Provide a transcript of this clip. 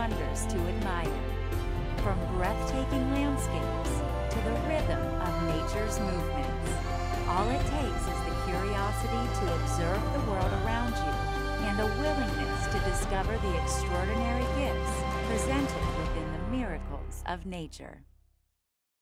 wonders to admire. From breathtaking landscapes to the rhythm of nature's movements, all it takes is the curiosity to observe the world around you and the willingness to discover the extraordinary gifts presented within the miracles of nature.